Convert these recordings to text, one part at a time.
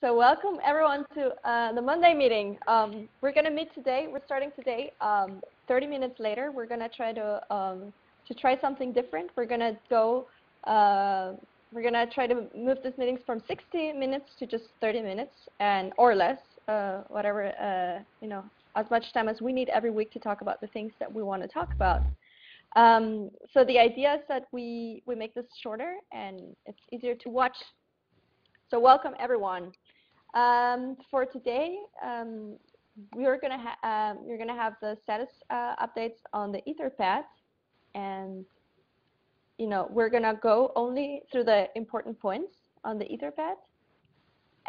So welcome everyone to uh, the Monday meeting. Um, we're going to meet today. We're starting today. Um, 30 minutes later, we're going to try to um, to try something different. We're going to go. Uh, we're going to try to move this meetings from 60 minutes to just 30 minutes and or less, uh, whatever uh, you know, as much time as we need every week to talk about the things that we want to talk about. Um, so the idea is that we we make this shorter and it's easier to watch. So welcome everyone. Um, for today, um, we're gonna ha um, you're gonna have the status uh, updates on the Etherpad, and you know we're gonna go only through the important points on the Etherpad.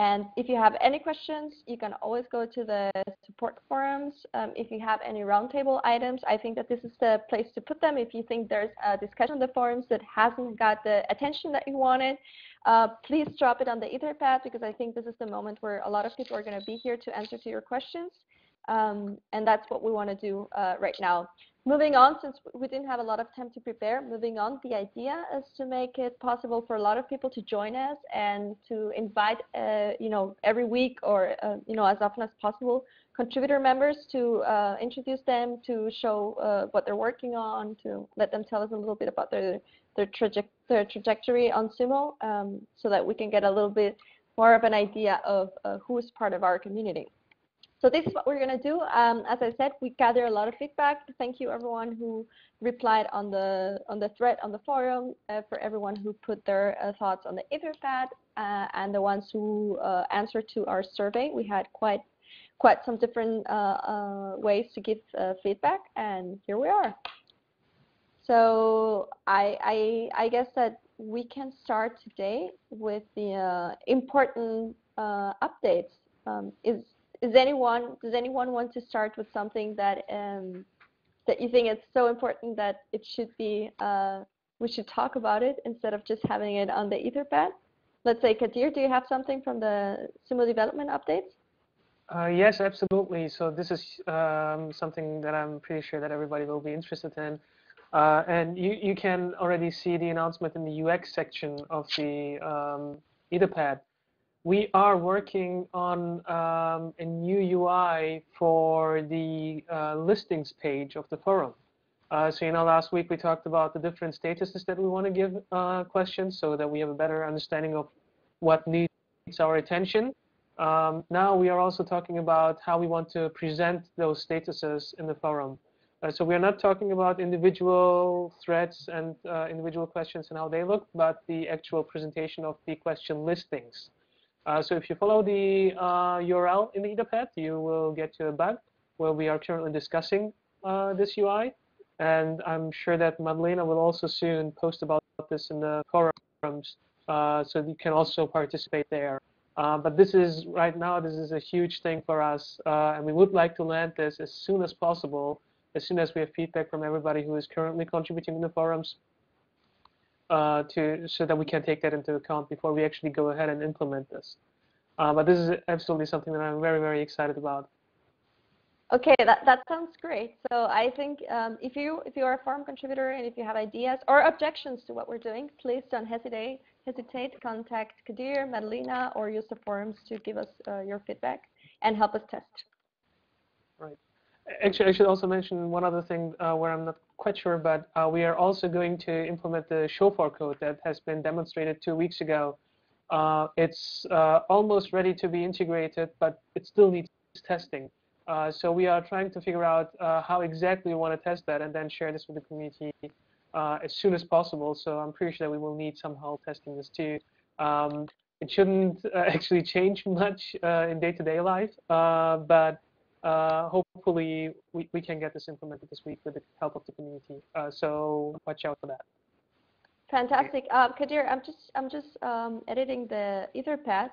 And if you have any questions, you can always go to the support forums. Um, if you have any roundtable items, I think that this is the place to put them. If you think there's a discussion on the forums that hasn't got the attention that you wanted, uh, please drop it on the Etherpad because I think this is the moment where a lot of people are going to be here to answer to your questions. Um, and that's what we want to do uh, right now. Moving on, since we didn't have a lot of time to prepare, moving on, the idea is to make it possible for a lot of people to join us and to invite, uh, you know, every week or, uh, you know, as often as possible, contributor members to uh, introduce them, to show uh, what they're working on, to let them tell us a little bit about their their, traje their trajectory on Sumo um, so that we can get a little bit more of an idea of uh, who is part of our community. So this is what we're going to do. Um, as I said, we gather a lot of feedback. Thank you everyone who replied on the on the thread on the forum, uh, for everyone who put their uh, thoughts on the Etherpad, uh, and the ones who uh, answered to our survey. We had quite quite some different uh, uh, ways to give feedback, and here we are. So I, I, I guess that we can start today with the important updates. Um, is is anyone does anyone want to start with something that um, that you think it's so important that it should be uh, we should talk about it instead of just having it on the Etherpad? Let's say Kadir, do you have something from the Sumo development updates? Uh, yes, absolutely. So this is um, something that I'm pretty sure that everybody will be interested in. Uh, and you, you can already see the announcement in the UX section of the um, Etherpad. We are working on um, a new UI for the uh, listings page of the forum. Uh, so, you know, last week we talked about the different statuses that we want to give uh, questions so that we have a better understanding of what needs our attention. Um, now we are also talking about how we want to present those statuses in the forum. Uh, so we are not talking about individual threads and uh, individual questions and how they look, but the actual presentation of the question listings. Uh, so if you follow the URL uh, in the Etherpad, you will get to a bug where we are currently discussing uh, this UI. And I'm sure that Madalena will also soon post about this in the forums, uh, so you can also participate there. but this is, right now, this is a huge thing for us, and we would like to land this as soon as possible as soon as we have feedback from everybody who is currently contributing in the forums uh, to so that we can take that into account before we actually go ahead and implement this. Uh, but this is absolutely something that I'm very, very excited about. Okay, that, that sounds great. So I think um, if you if you are a forum contributor and if you have ideas or objections to what we're doing, please don't hesitate hesitate contact Kadir, Madalena, or use the forums to give us uh, your feedback and help us test. Right. Actually, I should also mention one other thing uh, where I'm not quite sure, but uh, we are also going to implement the Shofar code that has been demonstrated two weeks ago. Uh, it's uh, almost ready to be integrated, but it still needs testing. Uh, so we are trying to figure out uh, how exactly we want to test that and then share this with the community as soon as possible. So I'm pretty sure that we will need some help testing this too. Um, it shouldn't actually change much in day-to-day -day life, but uh, hopefully we, we can get this implemented this week with the help of the community. Uh, so watch out for that. Fantastic. Uh, Kadir, I'm just I'm just um, editing the Etherpad.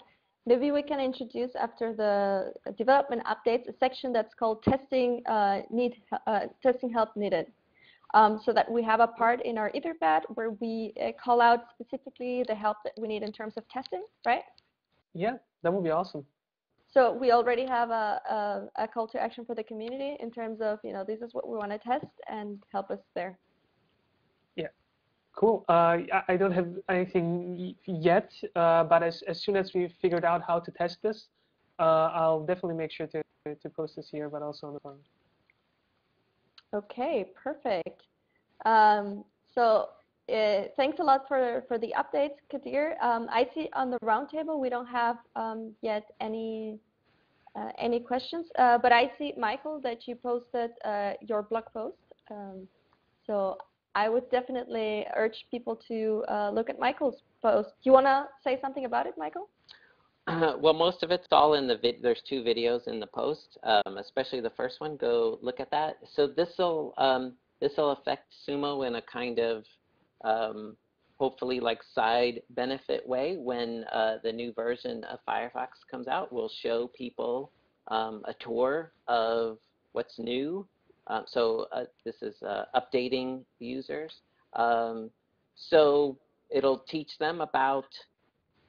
Maybe we can introduce after the development updates a section that's called testing uh, need uh, testing help needed. Um, so that we have a part in our Etherpad where we uh, call out specifically the help that we need in terms of testing, right? Yeah, that would be awesome. So we already have a, a, a, call to action for the community in terms of, you know, this is what we want to test and help us there. Yeah, Cool. Uh, I don't have anything yet, uh, but as, as soon as we figured out how to test this, uh, I'll definitely make sure to, to post this here, but also on the forum. Okay, perfect. Um, so uh, thanks a lot for, for the updates, Kadir. Um, I see on the roundtable we don't have um, yet any uh, any questions, uh, but I see, Michael, that you posted uh, your blog post. Um, so I would definitely urge people to uh, look at Michael's post. Do you want to say something about it, Michael? well, most of it's all in the vid. There's two videos in the post, um, especially the first one. Go look at that. So this will um, this will affect Sumo in a kind of um, hopefully like side benefit way when uh, the new version of Firefox comes out. We'll show people um, a tour of what's new. Um, so uh, this is uh, updating users. Um, so it'll teach them about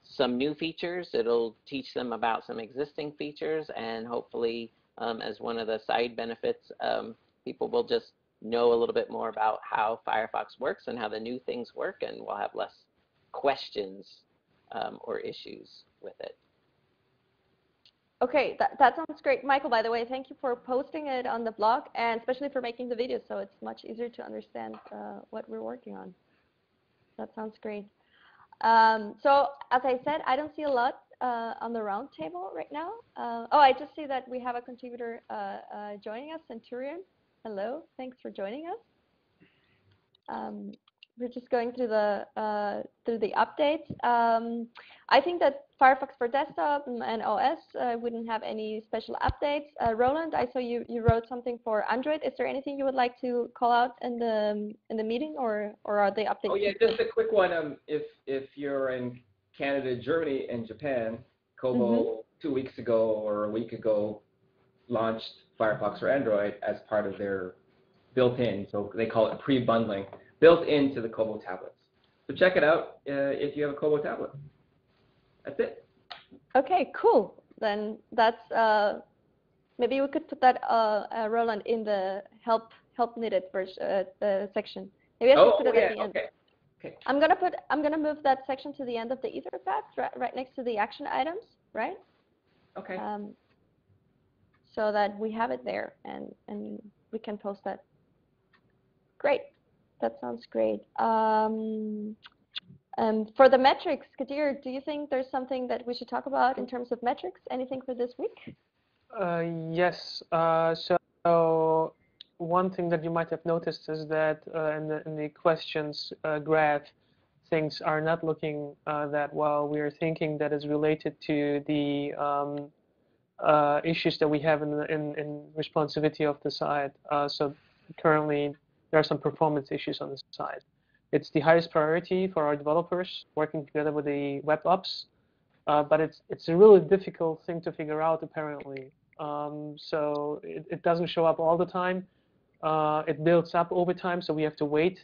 some new features. It'll teach them about some existing features and hopefully um, as one of the side benefits, um, people will just know a little bit more about how Firefox works and how the new things work, and we'll have less questions um, or issues with it. Okay, that, that sounds great. Michael, by the way, thank you for posting it on the blog and especially for making the video so it's much easier to understand uh, what we're working on. That sounds great. Um, so as I said, I don't see a lot uh, on the roundtable right now. Uh, oh, I just see that we have a contributor uh, uh, joining us, Centurion. Hello, thanks for joining us. Um, we're just going through the uh, through the updates. Um, I think that Firefox for desktop and OS uh, wouldn't have any special updates. Uh, Roland, I saw you you wrote something for Android. Is there anything you would like to call out in the in the meeting, or or are they updates? Oh yeah, just a quick one. Um, if if you're in Canada, Germany, and Japan, Kobo mm -hmm. two weeks ago or a week ago launched Firefox or Android as part of their built-in, so they call it pre-bundling, built into the Kobo tablets. So check it out uh, if you have a Kobo tablet. That's it. Okay, cool. Then that's uh, maybe we could put that uh, uh Roland in the help help needed version uh, section. Maybe I should oh, put it yeah, at the end. Okay. Okay. I'm gonna put I'm gonna move that section to the end of the Etherpad, right, right next to the action items, right? Okay. Um, so that we have it there and, and we can post that. Great. That sounds great. Um, um, for the metrics, Kadir, do you think there's something that we should talk about in terms of metrics? Anything for this week? Uh, yes. Uh, so one thing that you might have noticed is that uh, in, the, in the questions uh, graph, things are not looking uh, that well. We are thinking that is related to the um, uh, issues that we have in, in, in responsivity of the site. Uh, so currently, there are some performance issues on the site. It's the highest priority for our developers working together with the web ops, uh, but it's it's a really difficult thing to figure out apparently. Um, so it, it doesn't show up all the time. Uh, it builds up over time, so we have to wait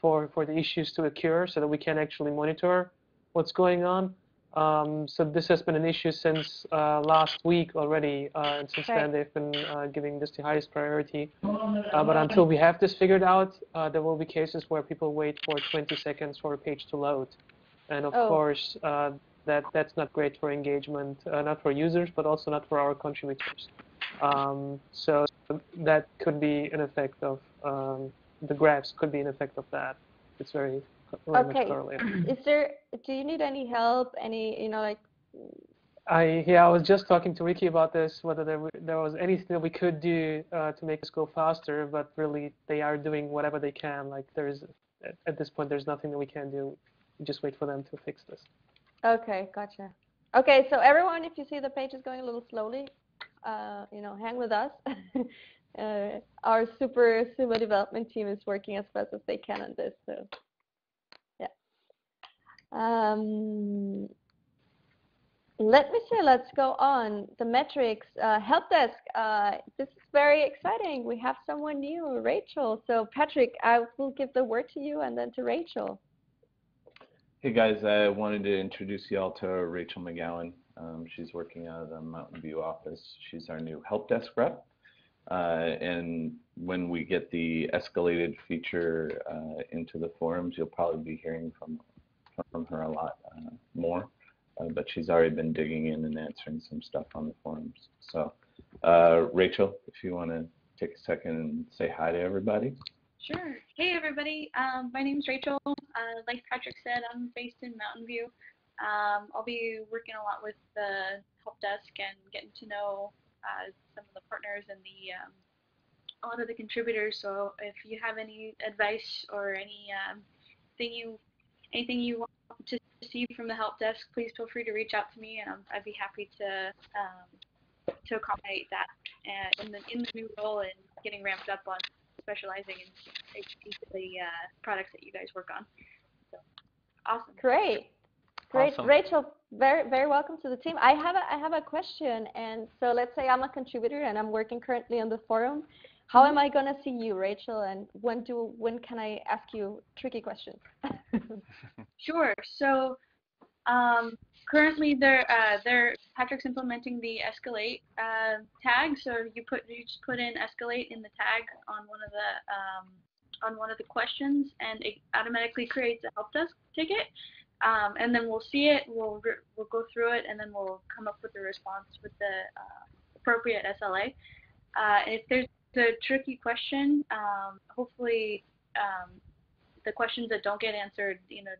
for for the issues to occur so that we can actually monitor what's going on. Um, so this has been an issue since uh, last week already, uh, and since then they've been uh, giving this the highest priority. Uh, but until we have this figured out, uh, there will be cases where people wait for 20 seconds for a page to load. And of oh. course, uh, that that's not great for engagement, not for users, but also not for our contributors. Um, so that could be an effect of um, the graphs could be an effect of that. It's very okay. Is there? Do you need any help? Any, you know, like? I yeah, I was just talking to Ricky about this. Whether there there was anything that we could do uh, to make this go faster, but really they are doing whatever they can. Like there's at, at this point, there's nothing that we can do. We just wait for them to fix this. Okay, gotcha. Okay, so everyone, if you see the page is going a little slowly, uh, you know, hang with us. uh, our super Sumo development team is working as fast as they can on this. So um, let me see, let's go on. The metrics, uh, help desk, uh, this is very exciting. We have someone new, Rachel. So Patrick, I will give the word to you and then to Rachel. Hey guys, I wanted to introduce you all to Rachel McGowan. Um, she's working out of the Mountain View office. She's our new help desk rep. Uh, and when we get the escalated feature uh, into the forums, you'll probably be hearing from from her a lot uh, more. Uh, but she's already been digging in and answering some stuff on the forums. So, uh, Rachel, if you want to take a second and say hi to everybody. Sure. Hey, everybody. Um, my name is Rachel. Uh, like Patrick said, I'm based in Mountain View. Um, I'll be working a lot with the help desk and getting to know uh, some of the partners and the um, a lot of the contributors. So if you have any advice or any um, thing you anything you want to see from the help desk, please feel free to reach out to me, and I'd be happy to um, to accommodate that uh, in the in the new role and getting ramped up on specializing in the uh, products that you guys work on. So, awesome. Great. Great, Awesome. Rachel. Very, very welcome to the team. I have a, I have a question, and so let's say I'm a contributor and I'm working currently on the forum. How am I gonna see you, Rachel? And when do when can I ask you tricky questions? Sure. So um, currently, they're uh, they're Patrick's implementing the escalate uh, tag. So you put you just put in escalate in the tag on one of the um, on one of the questions, and it automatically creates a help desk ticket. Um, and then we'll see it. We'll re- we'll go through it, and then we'll come up with a response with the uh, appropriate SLA. Uh, and if there's a tricky question, um, hopefully um, the questions that don't get answered, you know,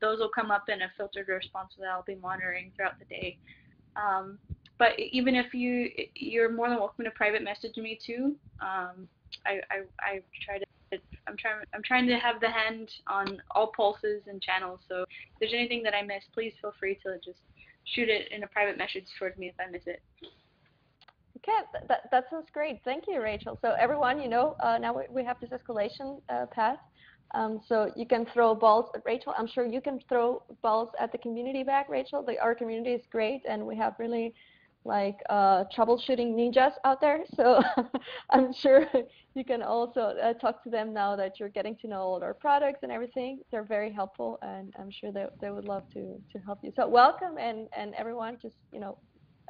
those will come up in a filtered response that I'll be monitoring throughout the day. Um, but even if you you're more than welcome to private message me too. Um, I, I I try to I'm trying I'm trying to have the hand on all pulses and channels. So if there's anything that I miss, please feel free to just shoot it in a private message towards me if I miss it. Okay, that, that sounds great. Thank you, Rachel. So everyone, you know, uh, now we, have this escalation uh, path. Um, so you can throw balls at Rachel. I'm sure you can throw balls at the community back, Rachel. The, our community is great, and we have really like uh, troubleshooting ninjas out there. So I'm sure you can also uh, talk to them now that you're getting to know all our products and everything. They're very helpful, and I'm sure they, they would love to, to help you. So welcome, and, and everyone, just, you know,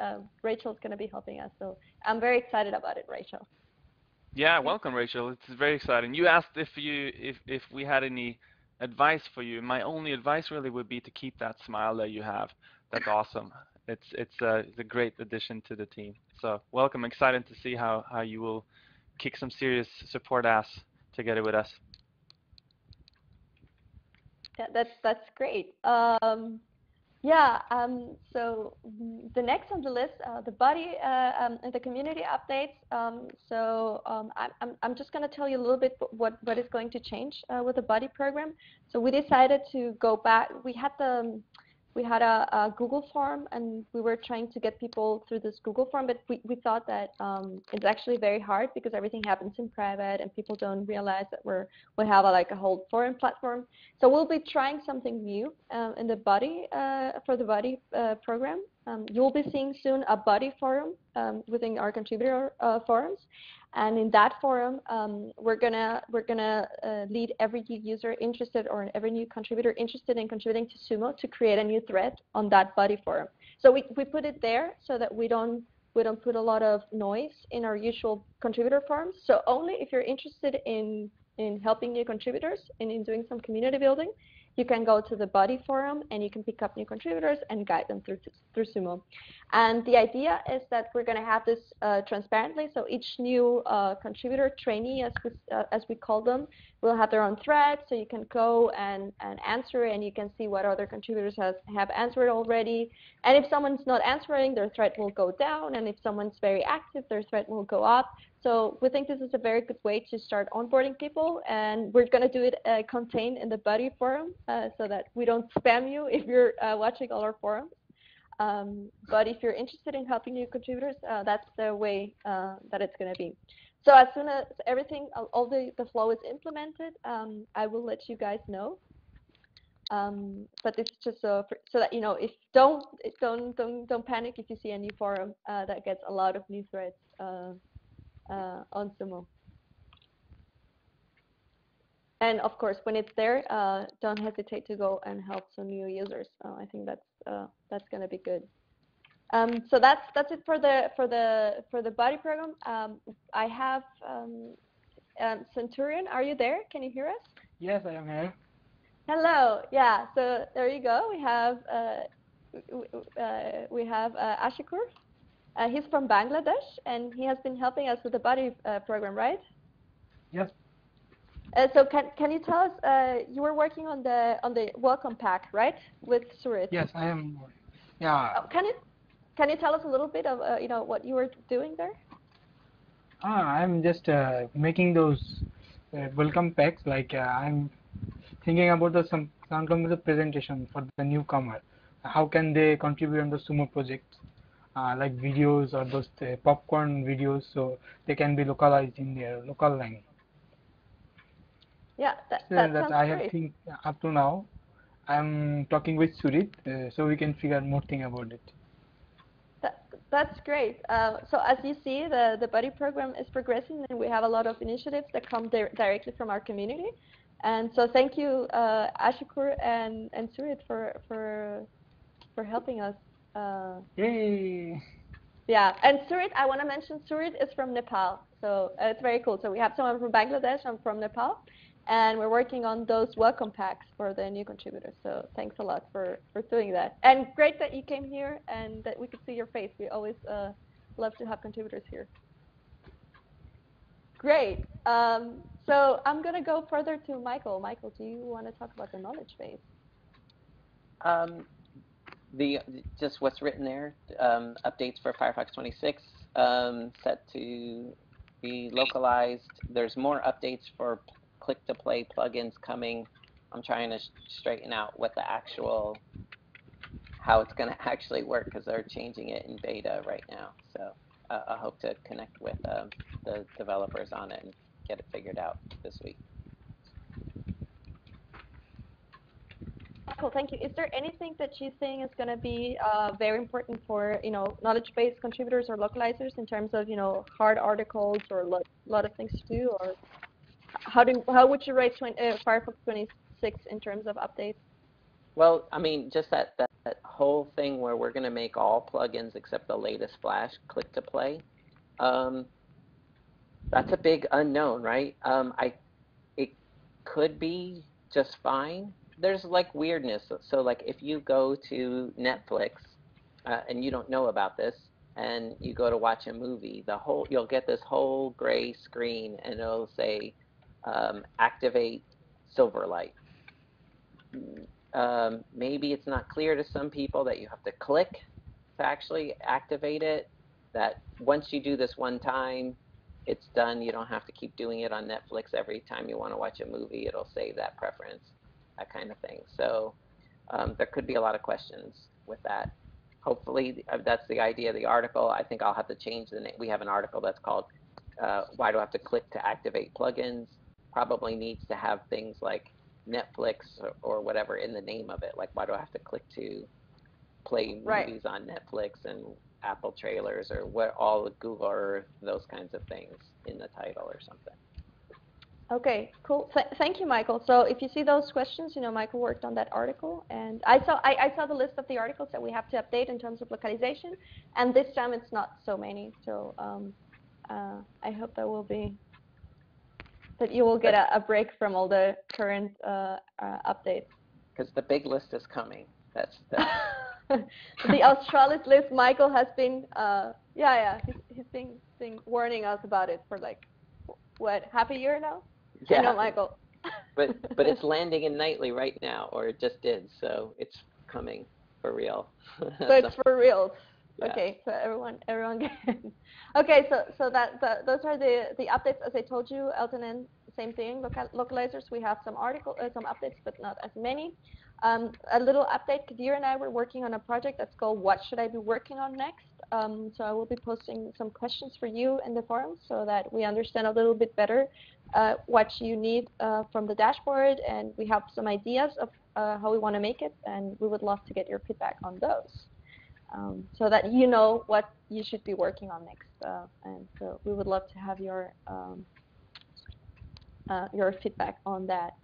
uh, Rachel's going to be helping us. So I'm very excited about it, Rachel. Yeah, welcome, Rachel. It's very exciting. You asked if you if if we had any advice for you. My only advice really would be to keep that smile that you have. That's awesome. It's it's a, it's a great addition to the team. So welcome. Excited to see how how you will kick some serious support ass together with us. Yeah, that's that's great. Um, yeah. Um, so the next on the list, uh, the buddy uh, um, and the community updates. Um, so um, I'm I'm just going to tell you a little bit what what is going to change uh, with the buddy program. So we decided to go back. We had the we had a, a, Google form and we were trying to get people through this Google form, but we, we thought that um, it's actually very hard because everything happens in private and people don't realize that we're we have a, like a whole forum platform. So we'll be trying something new um, in the buddy uh, for the buddy uh, program. Um, you'll be seeing soon a buddy forum um, within our contributor uh, forums, and in that forum, um, we're gonna we're gonna uh, lead every new user interested or every new contributor interested in contributing to Sumo to create a new thread on that buddy forum. So we, we put it there so that we don't we don't put a lot of noise in our usual contributor forums. So only if you're interested in in helping new contributors and in doing some community building, you can go to the buddy forum and you can pick up new contributors and guide them through through Sumo. And the idea is that we're going to have this uh, transparently. So each new uh, contributor, trainee, as we, uh, as we call them, will have their own thread. So you can go and, and answer and you can see what other contributors has, have answered already. And if someone's not answering, their thread will go down. And if someone's very active, their thread will go up. So we think this is a very good way to start onboarding people. And we're going to do it uh, contained in the Buddy forum uh, so that we don't spam you if you're uh, watching all our forums. Um, but if you're interested in helping new contributors, uh, that's the way uh, that it's going to be. So as soon as everything, all the, the flow is implemented, um, I will let you guys know. Um, but it's just so, so that you know, if don't don't don't don't panic if you see a new forum uh, that gets a lot of new threads uh, uh, on Sumo. And of course, when it's there, uh, don't hesitate to go and help some new users. Uh, I think that's uh, that's going to be good. Um, so that's that's it for the for the for the buddy program. Um, I have um, um, Centurion. Are you there? Can you hear us? Yes, I am here. Hello. Yeah. So there you go. We have uh, uh, we have uh, Ashikur. Uh, he's from Bangladesh, and he has been helping us with the buddy uh, program, right? Yes. Uh, so can can you tell us? Uh, you were working on the on the welcome pack, right, with Surit? Yes, I am. Yeah. Oh, can you can you tell us a little bit of uh, you know what you were doing there? Ah, I'm just uh, making those uh, welcome packs. Like uh, I'm thinking about the some the presentation for the newcomer. How can they contribute on the Sumo project? Uh, like videos or those uh, popcorn videos, so they can be localized in their local language. Yeah, that, that that I have think up to now. I'm talking with Surit, uh, so we can figure more thing about it. That, that's great. Uh, so as you see, the, the buddy program is progressing, and we have a lot of initiatives that come di directly from our community. And so thank you, uh, Ashikur and, and Surit, for, for, for helping us. Uh, Yay! yeah, and Surit, I want to mention Surit is from Nepal, so uh, it's very cool. So we have someone from Bangladesh and from Nepal, and we're working on those welcome packs for the new contributors. So thanks a lot for, for doing that. And great that you came here and that we could see your face. We always uh, love to have contributors here. Great. Um, so I'm going to go further to Michael. Michael, do you want to talk about the knowledge base? Um, the just what's written there, um, updates for Firefox 26 um, set to be localized. There's more updates for click-to-play plugins coming. I'm trying to straighten out what the actual how it's going to actually work because they're changing it in beta right now. So uh, I hope to connect with um, the developers on it and get it figured out this week. Cool, thank you. Is there anything that you think is going to be uh, very important for, you know, knowledge-based contributors or localizers in terms of, you know, hard articles or a lot, lot of things to do? Or how do how would you rate 20, uh, Firefox 26 in terms of updates? Well, I mean, just that, that, that whole thing where we're going to make all plugins except the latest Flash click to play. Um, that's a big unknown, right? Um, I, it could be just fine. There's like weirdness. So like if you go to Netflix uh, and you don't know about this, and you go to watch a movie, the whole you'll get this whole gray screen, and it'll say um, activate Silverlight um, maybe it's not clear to some people that you have to click to actually activate it. That once you do this one time, it's done. You don't have to keep doing it on Netflix every time you want to watch a movie. It'll save that preference, that kind of thing. So um, there could be a lot of questions with that. Hopefully, uh, that's the idea of the article. I think I'll have to change the name. We have an article that's called uh, "Why Do I Have to Click to Activate Plugins?" Probably needs to have things like Netflix or, or whatever in the name of it. Like, why do I have to click to play Right. movies on Netflix and Apple trailers or what all the Google Earth, those kinds of things in the title or something. Okay, cool. Th thank you, Michael. So if you see those questions, you know, Michael worked on that article, and I saw I, I saw the list of the articles that we have to update in terms of localization, and this time it's not so many. So um, uh, I hope that will be that you will get a, a break from all the current uh, uh, updates. Because the big list is coming. That's the, the Australis list, Michael has been, uh, yeah, yeah, he's, he's been, been warning us about it for like, what, half a year now? I know, Michael. but but it's landing in nightly right now, or it just did. So it's coming for real. so it's for real. Okay, so everyone, everyone can. okay, so so that, those are the the updates. As I told you, Elton and same thing. Local, localizers, we have some article, uh, some updates, but not as many. Um, a little update. Kadir and I were working on a project that's called "What Should I Be Working On Next." Um, so I will be posting some questions for you in the forum so that we understand a little bit better uh, what you need uh, from the dashboard, and we have some ideas of uh, how we want to make it, and we would love to get your feedback on those um, so that you know what you should be working on next. Uh, and so we would love to have your um, uh, your feedback on that.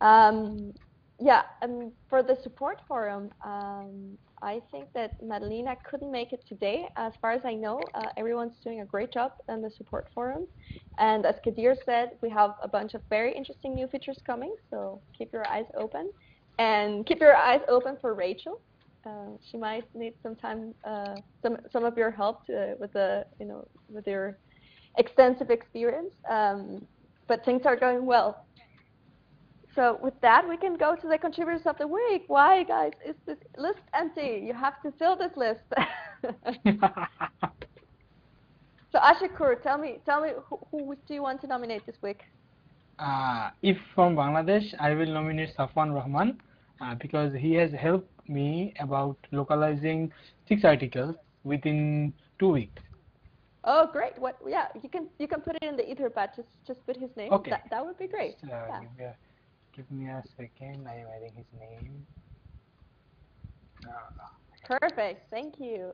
Um, yeah, um, for the support forum, um, I think that Madalena couldn't make it today. As far as I know, uh, everyone's doing a great job in the support forum. And as Kadir said, we have a bunch of very interesting new features coming, so keep your eyes open. And keep your eyes open for Rachel. Uh, she might need some time, uh, some some of your help to, with the, you know, with your extensive experience. Um, but things are going well. So with that, we can go to the contributors of the week. Why, guys, is this list empty? You have to fill this list. so Ashikur, tell me, tell me, who, who, do you want to nominate this week? Uh, if from Bangladesh, I will nominate Safwan Rahman uh, because he has helped me about localizing six articles within two weeks. Oh, great! What? Yeah, you can you can put it in the Etherpad. Just just put his name. Okay. That that would be great. Uh, yeah. Give me a second. I am adding his name. Uh, Perfect. Thank you.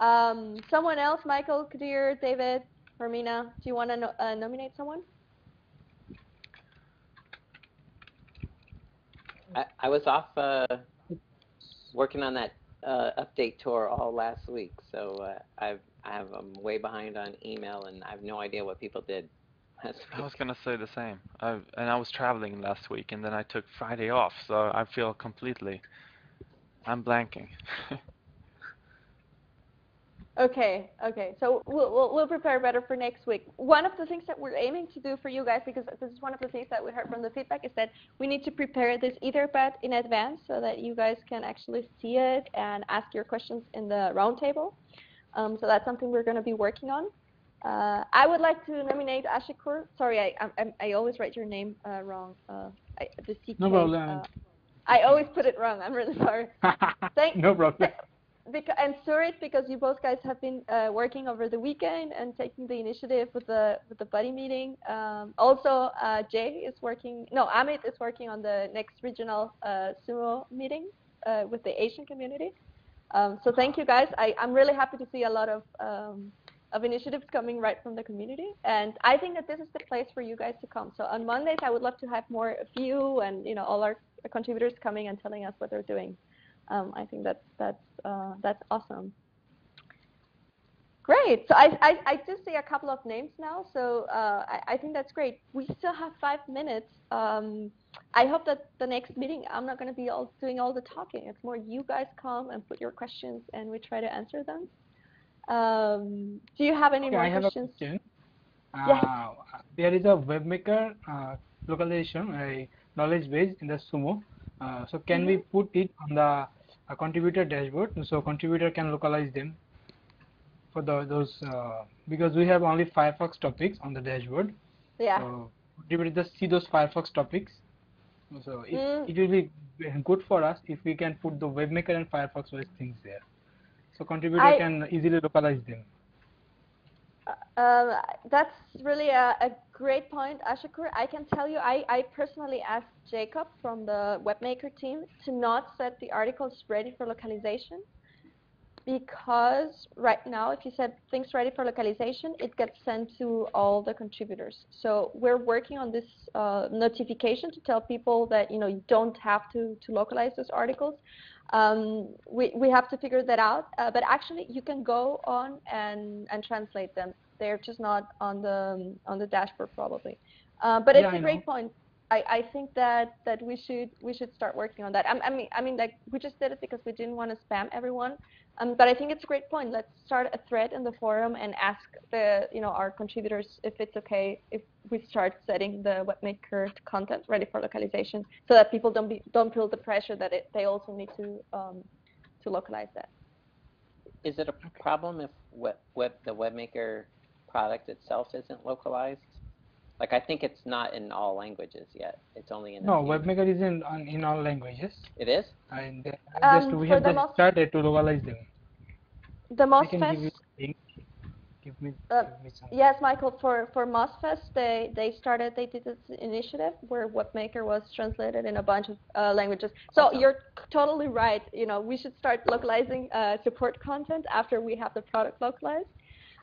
Um, someone else, Michael, Kadir, David, Hermina, do you want to no uh, nominate someone? I, I was off uh, working on that uh, update tour all last week, so uh, I've I have I'm way behind on email, and I have no idea what people did. I was gonna say the same. I, and I was traveling last week, and then I took Friday off, so I feel completely. I'm blanking. okay, okay. So we'll, we'll we'll prepare better for next week. One of the things that we're aiming to do for you guys, because this is one of the things that we heard from the feedback, is that we need to prepare this Etherpad in advance so that you guys can actually see it and ask your questions in the roundtable. Um, so that's something we're going to be working on. Uh, I would like to nominate Ashikur. Sorry, I, I, I always write your name uh, wrong. Uh, I, the CK, no problem. Uh, I always put it wrong. I'm really sorry. Thank, no problem. Because, and Surit, because you both guys have been uh, working over the weekend and taking the initiative with the with the buddy meeting. Um, also, uh, Jay is working. No, Amit is working on the next regional sumo meeting with the Asian community. Um, so thank you guys. I, I'm really happy to see a lot of um, of initiatives coming right from the community. And I think that this is the place for you guys to come. So on Mondays, I would love to have more of you and you know all our contributors coming and telling us what they're doing. Um, I think that's that's uh, that's awesome. Great. So I, I, I do see a couple of names now. So uh, I, I think that's great. We still have five minutes. Um, I hope that the next meeting, I'm not going to be all doing all the talking. It's more you guys come and put your questions and we try to answer them. Um, do you have any okay, more I questions? have a question. Yes. Uh, there is a webmaker uh, localization, a knowledge base in the Sumo. Uh, so can mm -hmm. we put it on the contributor dashboard so contributor can localize them for the, those uh, because we have only Firefox topics on the dashboard. Yeah. So contributor just see those Firefox topics. So it, Mm. it will be good for us if we can put the webmaker and Firefox based things there. So contributor I- can easily localize them. Um, that's really a, a great point, Ashikur. I can tell you, I, I personally asked Jacob from the WebMaker team to not set the articles ready for localization because right now, if you set things ready for localization, it gets sent to all the contributors. So we're working on this uh, notification to tell people that you know you don't have to, to localize those articles. Um, we, we have to figure that out, uh, but actually you can go on and, and translate them. They're just not on the on the dashboard probably. Uh, but Yeah, it's a I great know. point. I, I think that, that we should we should start working on that. I, I mean I mean like we just did it because we didn't want to spam everyone. Um, but I think it's a great point. Let's start a thread in the forum and ask the you know our contributors if it's okay if we start setting the webmaker content ready for localization, so that people don't be don't feel the pressure that it, they also need to um, to localize that. Is it a problem if web, web the webmaker product itself isn't localized? Like I think it's not in all languages yet. It's only in No, webmaker is in on, in all languages, It is. and uh, Um, just we have just started to localize them. The I can give you MozFest. Give me, Uh, give me some. yes, Michael. For for MozFest, they they started they did this initiative where webmaker was translated in a bunch of uh, languages. So Awesome. you're totally right. You know, we should start localizing uh, support content after we have the product localized.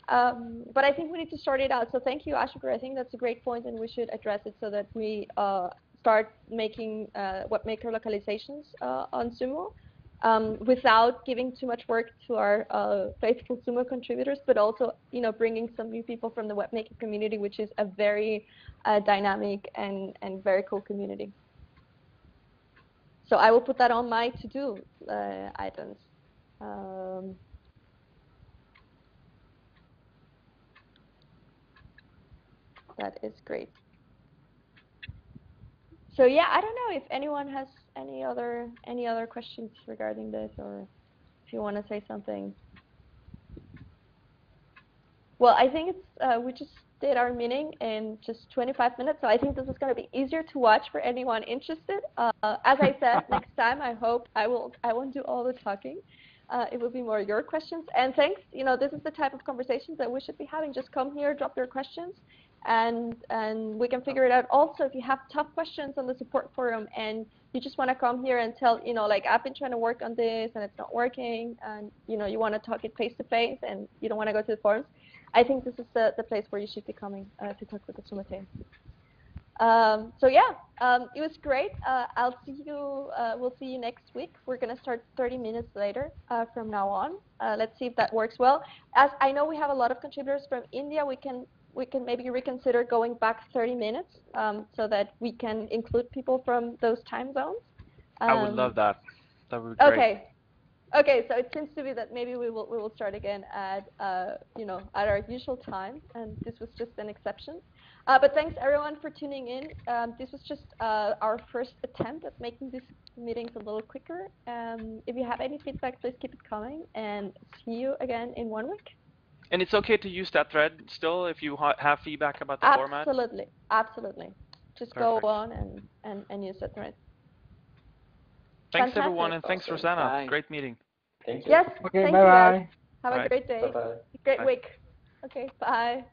Um, but I think we need to sort it out. So thank you, Ashikur. I think that's a great point, and we should address it so that we uh, start making uh, webmaker localizations uh, on Sumo um, without giving too much work to our uh, faithful Sumo contributors, but also you know bringing some new people from the webmaker community, which is a very uh, dynamic and, and very cool community. So I will put that on my to-do uh, items. Um, that is great. So yeah, I don't know if anyone has any other any other questions regarding this, or if you want to say something. Well, I think it's uh, we just did our meeting in just 25 minutes, so I think this is going to be easier to watch for anyone interested. Uh, as I said, next time I hope I will I won't do all the talking. Uh, it will be more your questions. And thanks, you know, this is the type of conversations that we should be having. Just come here, drop your questions, and and we can figure it out. Also, if you have tough questions on the support forum and you just want to come here and tell, you know, like I've been trying to work on this and it's not working, and you know, you want to talk it face to face and you don't want to go to the forums, I think this is the, the place where you should be coming uh, to talk with the Sumo team. Um, so yeah, um, it was great. Uh, I'll see you. Uh, we'll see you next week. We're gonna start 30 minutes later uh, from now on. Uh, let's see if that works well. As I know we have a lot of contributors from India, we can we can maybe reconsider going back 30 minutes um, so that we can include people from those time zones. I would Um, love that. That would be great. Okay. Okay, so it seems to be that maybe we will we will start again at uh, you know at our usual time, and this was just an exception. Uh, but thanks everyone for tuning in. Um, this was just uh, our first attempt at making these meetings a little quicker. Um, if you have any feedback, please keep it coming, and see you again in one week. And it's okay to use that thread still if you ha have feedback about the format. Absolutely, absolutely. Just Perfect. go on and, and, and use that thread. Thanks everyone, and thanks Awesome. Rosana. Bye. Great meeting. Thank you. Yes. Okay, thank bye you guys. bye. Have Bye. a great day. Bye bye. Great Bye. week. Okay, bye.